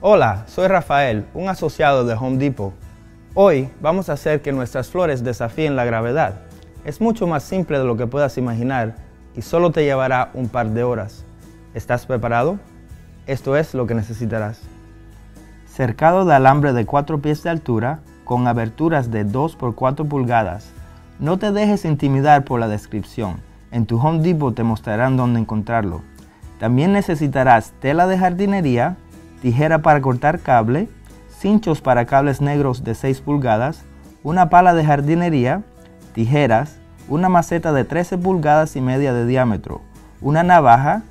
Hola, soy Rafael, un asociado de Home Depot. Hoy vamos a hacer que nuestras flores desafíen la gravedad. Es mucho más simple de lo que puedas imaginar y solo te llevará un par de horas. ¿Estás preparado? Esto es lo que necesitarás. Cercado de alambre de 4 pies de altura con aberturas de 2 por 4 pulgadas. No te dejes intimidar por la descripción. En tu Home Depot te mostrarán dónde encontrarlo. También necesitarás tela de jardinería, tijera para cortar cable, cinchos para cables negros de 6 pulgadas, una pala de jardinería, tijeras, una maceta de 13 pulgadas y media de diámetro, una navaja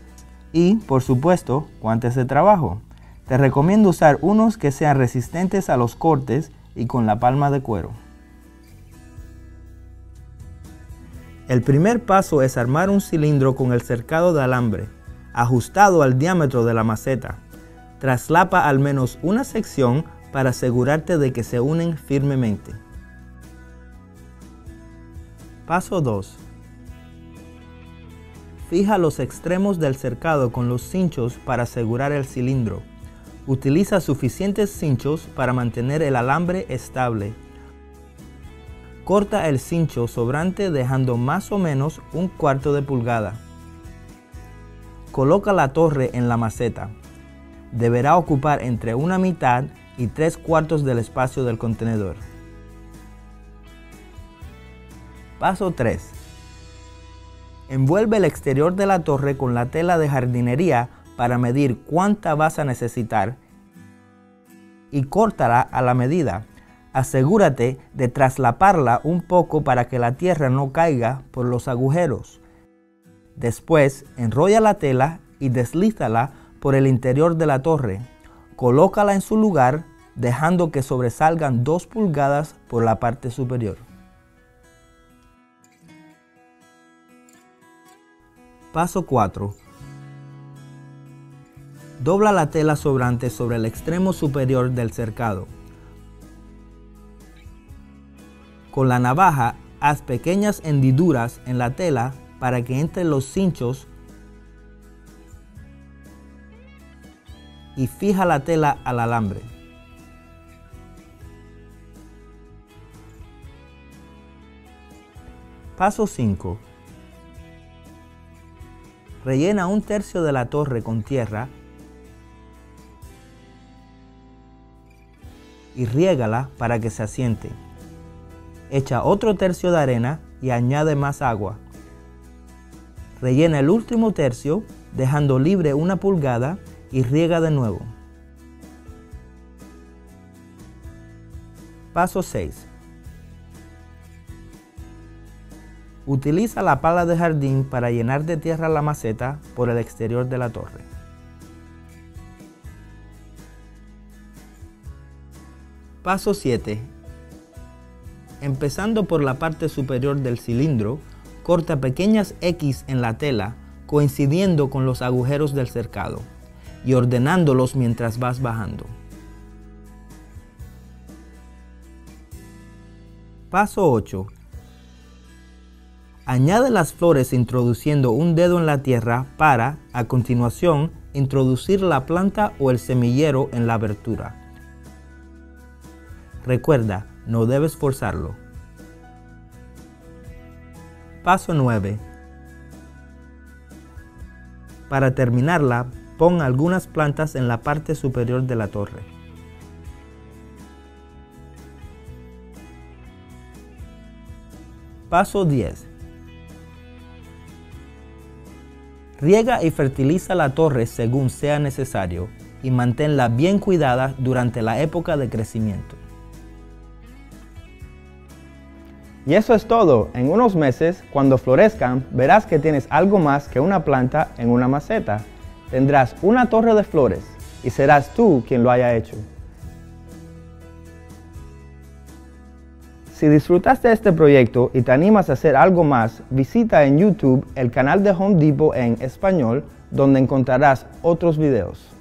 y, por supuesto, guantes de trabajo. Te recomiendo usar unos que sean resistentes a los cortes y con la palma de cuero. El primer paso es armar un cilindro con el cercado de alambre, ajustado al diámetro de la maceta. Traslapa al menos una sección para asegurarte de que se unen firmemente. Paso 2. Fija los extremos del cercado con los cinchos para asegurar el cilindro. Utiliza suficientes cinchos para mantener el alambre estable. Corta el cincho sobrante dejando más o menos un cuarto de pulgada. Coloca la torre en la maceta deberá ocupar entre una mitad y tres cuartos del espacio del contenedor. Paso 3. Envuelve el exterior de la torre con la tela de jardinería para medir cuánta vas a necesitar y córtala a la medida. Asegúrate de traslaparla un poco para que la tierra no caiga por los agujeros. Después, enrolla la tela y deslízala por el interior de la torre. Colócala en su lugar dejando que sobresalgan 2 pulgadas por la parte superior. Paso 4. Dobla la tela sobrante sobre el extremo superior del cercado. Con la navaja haz pequeñas hendiduras en la tela para que entren los cinchos y fija la tela al alambre. Paso 5. Rellena un tercio de la torre con tierra y riégala para que se asiente. Echa otro tercio de arena y añade más agua. Rellena el último tercio dejando libre una pulgada y riega de nuevo. Paso 6. Utiliza la pala de jardín para llenar de tierra la maceta por el exterior de la torre. Paso 7. Empezando por la parte superior del cilindro, corta pequeñas X en la tela coincidiendo con los agujeros del cercado y ordenándolos mientras vas bajando. Paso 8. Añade las flores introduciendo un dedo en la tierra para, a continuación, introducir la planta o el semillero en la abertura. Recuerda, no debes forzarlo. Paso 9. Para terminarla, Pon algunas plantas en la parte superior de la torre. Paso 10. Riega y fertiliza la torre según sea necesario y manténla bien cuidada durante la época de crecimiento. Y eso es todo. En unos meses, cuando florezcan, verás que tienes algo más que una planta en una maceta tendrás una torre de flores y serás tú quien lo haya hecho. Si disfrutaste de este proyecto y te animas a hacer algo más, visita en YouTube el canal de Home Depot en español donde encontrarás otros videos.